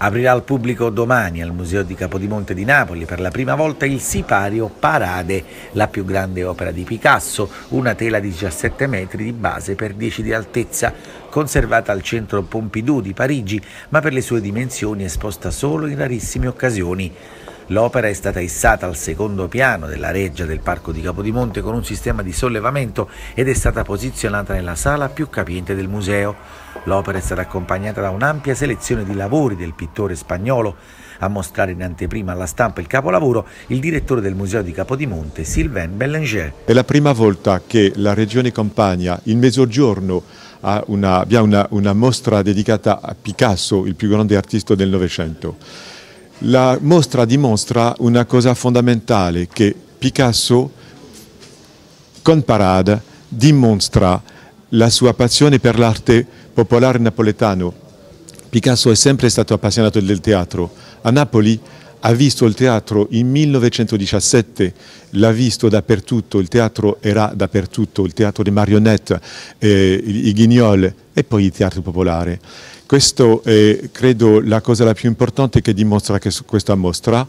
Aprirà al pubblico domani al Museo di Capodimonte di Napoli per la prima volta il sipario Parade, la più grande opera di Picasso, una tela di 17 metri di base per 10 di altezza, conservata al centro Pompidou di Parigi, ma per le sue dimensioni esposta solo in rarissime occasioni. L'opera è stata issata al secondo piano della reggia del Parco di Capodimonte con un sistema di sollevamento ed è stata posizionata nella sala più capiente del museo. L'opera è stata accompagnata da un'ampia selezione di lavori del pittore spagnolo. A mostrare in anteprima alla stampa il capolavoro il direttore del Museo di Capodimonte, Sylvain Bellanger. È la prima volta che la Regione Campania, il Mezzogiorno, ha una, una, una mostra dedicata a Picasso, il più grande artista del Novecento. La mostra dimostra una cosa fondamentale, che Picasso con Parade dimostra la sua passione per l'arte popolare napoletano. Picasso è sempre stato appassionato del teatro. A Napoli ha visto il teatro in 1917, l'ha visto dappertutto, il teatro era dappertutto, il teatro di marionette, eh, i guignol e poi il teatro popolare. Questo è, credo, la cosa la più importante che dimostra che questa mostra,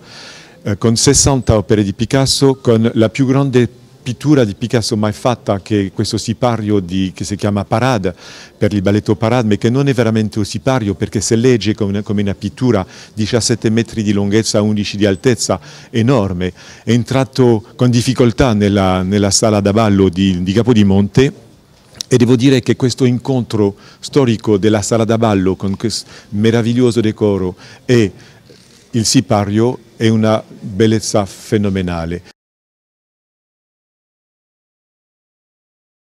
eh, con 60 opere di Picasso, con la più grande pittura di Picasso mai fatta, che è questo sipario di, che si chiama Parade, per il balletto Parade, ma che non è veramente un sipario perché si legge come, come una pittura 17 metri di lunghezza, 11 di altezza, enorme. È entrato con difficoltà nella, nella sala da ballo di, di Capodimonte e devo dire che questo incontro storico della sala da ballo con questo meraviglioso decoro e il sipario è una bellezza fenomenale.